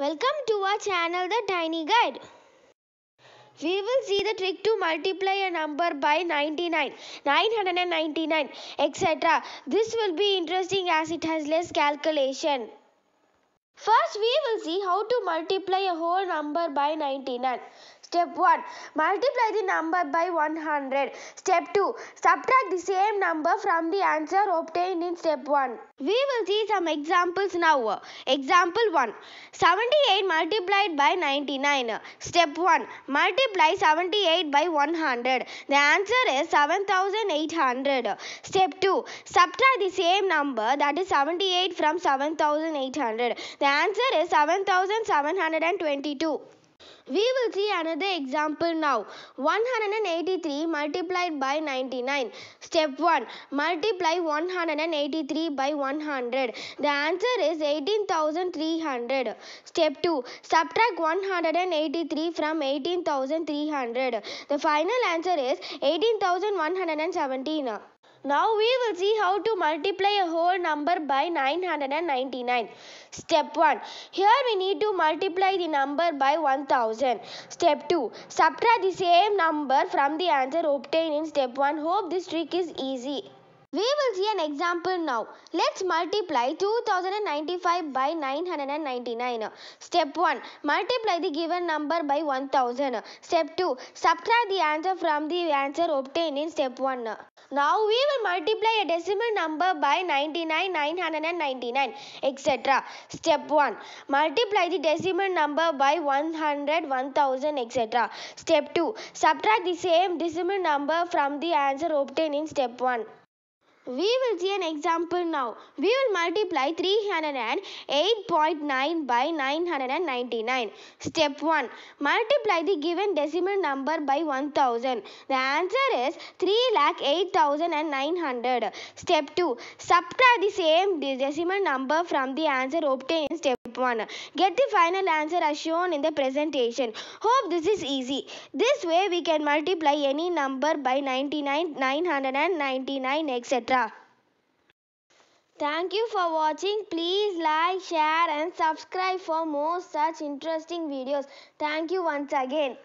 Welcome to our channel The Tiny Guide. We will see the trick to multiply a number by 99, 999, etc. This will be interesting as it has less calculation. First, we will see how to multiply a whole number by 99. Step 1. Multiply the number by 100. Step 2. Subtract the same number from the answer obtained in step 1. We will see some examples now. Example 1. 78 multiplied by 99. Step 1. Multiply 78 by 100. The answer is 7800. Step 2. Subtract the same number that is 78 from 7800. The answer is 7722. We will see another example now. 183 multiplied by 99. Step 1. Multiply 183 by 100. The answer is 18,300. Step 2. Subtract 183 from 18,300. The final answer is 18,117. Now we will see how to multiply a whole number by 999. Step 1. Here we need to multiply the number by 1000. Step 2. Subtract the same number from the answer obtained in step 1. Hope this trick is easy. We will see an example now. Let's multiply 2095 by 999. Step 1. Multiply the given number by 1000. Step 2. Subtract the answer from the answer obtained in step 1. Now we will multiply a decimal number by 99, 999, etc. Step 1. Multiply the decimal number by 100, 1000, etc. Step 2. Subtract the same decimal number from the answer obtained in step 1. We will see an example now. We will multiply 308.9 by 999. Step 1. Multiply the given decimal number by 1000. The answer is 3,08,900. Step 2. Subtract the same decimal number from the answer obtained in step 1. Get the final answer as shown in the presentation. Hope this is easy. This way we can multiply any number by 99, 999, etc. Thank you for watching. Please like, share and subscribe for more such interesting videos. Thank you once again.